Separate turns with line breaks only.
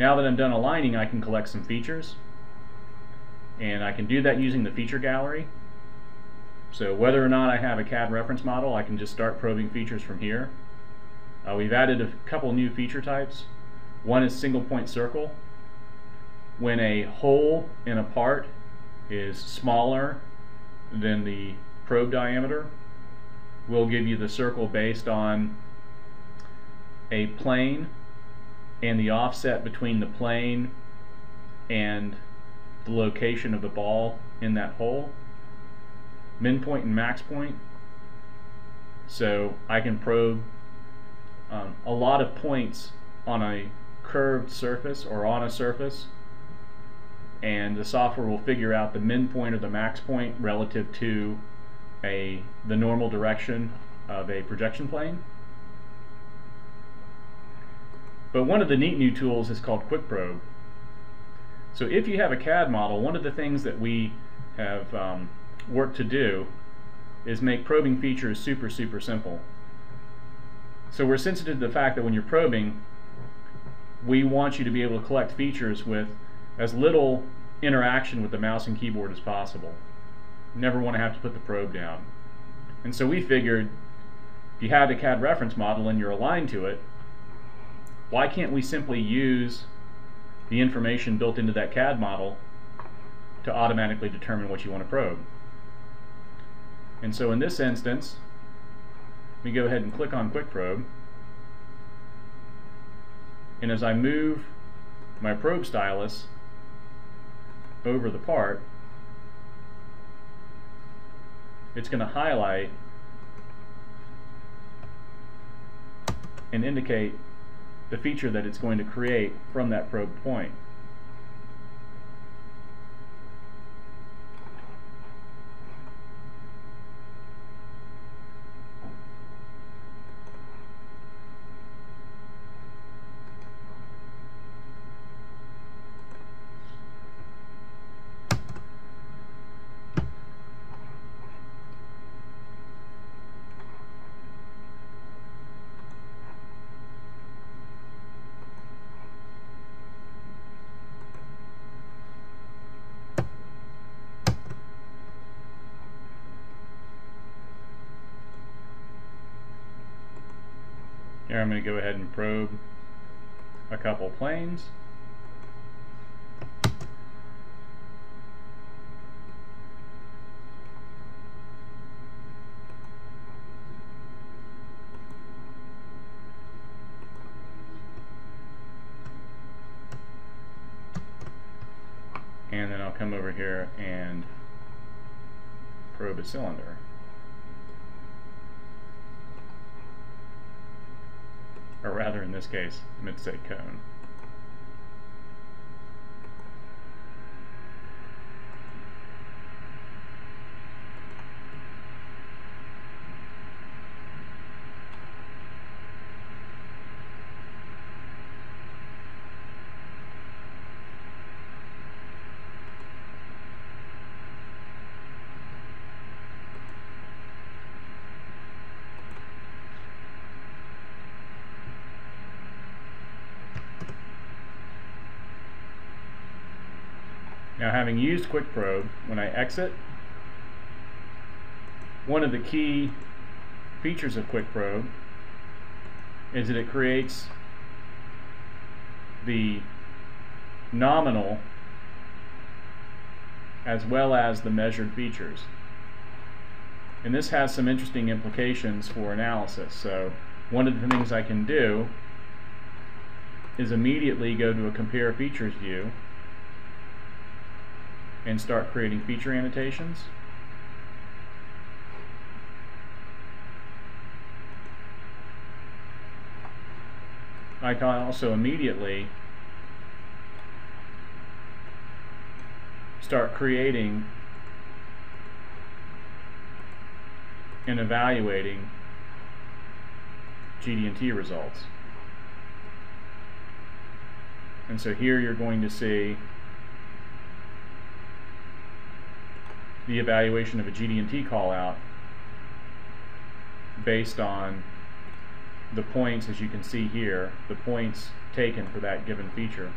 Now that I'm done aligning, I can collect some features. And I can do that using the feature gallery. So whether or not I have a CAD reference model, I can just start probing features from here. Uh, we've added a couple new feature types. One is single point circle. When a hole in a part is smaller than the probe diameter, we'll give you the circle based on a plane and the offset between the plane and the location of the ball in that hole. Min point and max point. So I can probe um, a lot of points on a curved surface or on a surface. And the software will figure out the min point or the max point relative to a the normal direction of a projection plane but one of the neat new tools is called Quick Probe. So if you have a CAD model, one of the things that we have um, worked to do is make probing features super, super simple. So we're sensitive to the fact that when you're probing, we want you to be able to collect features with as little interaction with the mouse and keyboard as possible. never want to have to put the probe down. And so we figured if you had a CAD reference model and you're aligned to it, why can't we simply use the information built into that CAD model to automatically determine what you want to probe? And so in this instance, we go ahead and click on Quick Probe. And as I move my probe stylus over the part, it's going to highlight and indicate the feature that it's going to create from that probe point. Here I'm going to go ahead and probe a couple planes. And then I'll come over here and probe a cylinder. Or rather in this case, say cone. Now having used Quick Probe, when I exit, one of the key features of Quick Probe is that it creates the nominal as well as the measured features. And this has some interesting implications for analysis. So one of the things I can do is immediately go to a compare features view and start creating feature annotations. I can also immediately start creating and evaluating GD&T results. And so here you're going to see the evaluation of a GD&T callout based on the points, as you can see here, the points taken for that given feature.